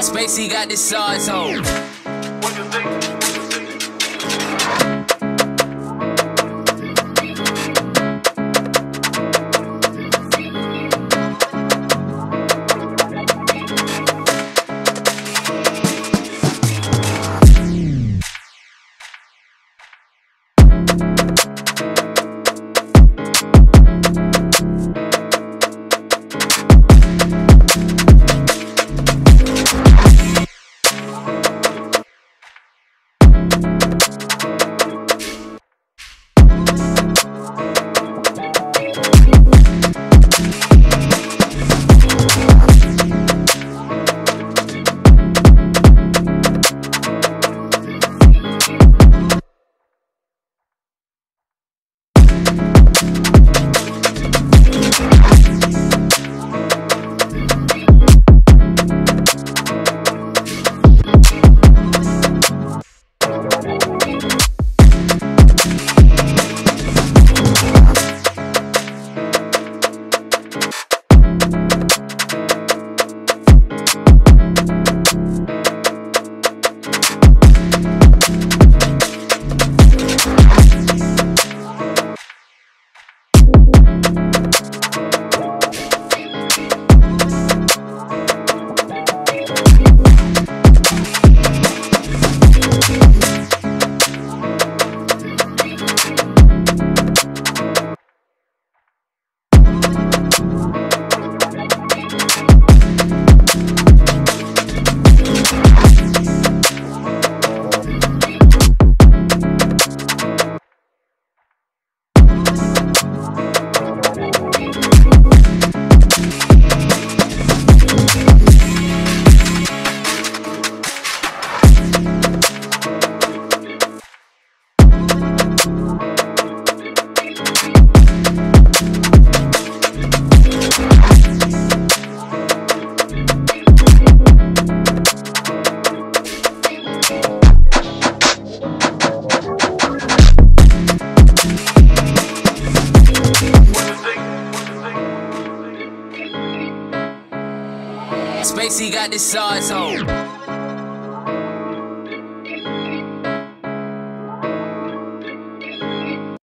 Spacey got this size on. Spacey got this size on.